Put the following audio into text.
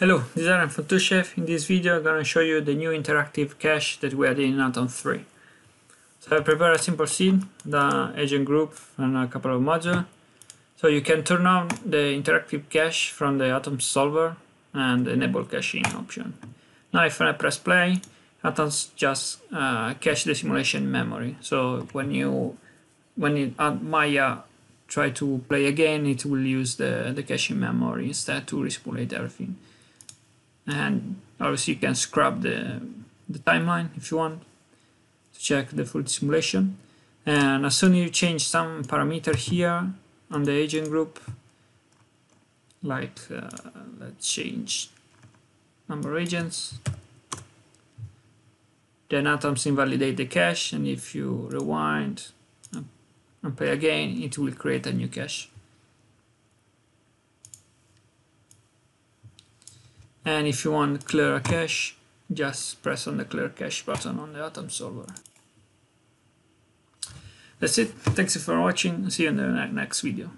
Hello, this is Aaron from. In this video I'm going to show you the new interactive cache that we added in Atom 3. So I prepared a simple scene, the agent group and a couple of modules. So you can turn on the interactive cache from the Atom solver and enable caching option. Now if I press play, Atom's just uh, cache the simulation memory. So when you when it, uh, Maya try to play again, it will use the, the caching memory instead to resimulate everything and obviously you can scrub the, the timeline if you want to check the full simulation. And as soon as you change some parameter here on the agent group like uh, let's change number of agents then atoms invalidate the cache. And if you rewind and play again it will create a new cache and if you want to clear a cache just press on the clear cache button on the Atom solver. That's it. Thanks for watching. See you in the next video.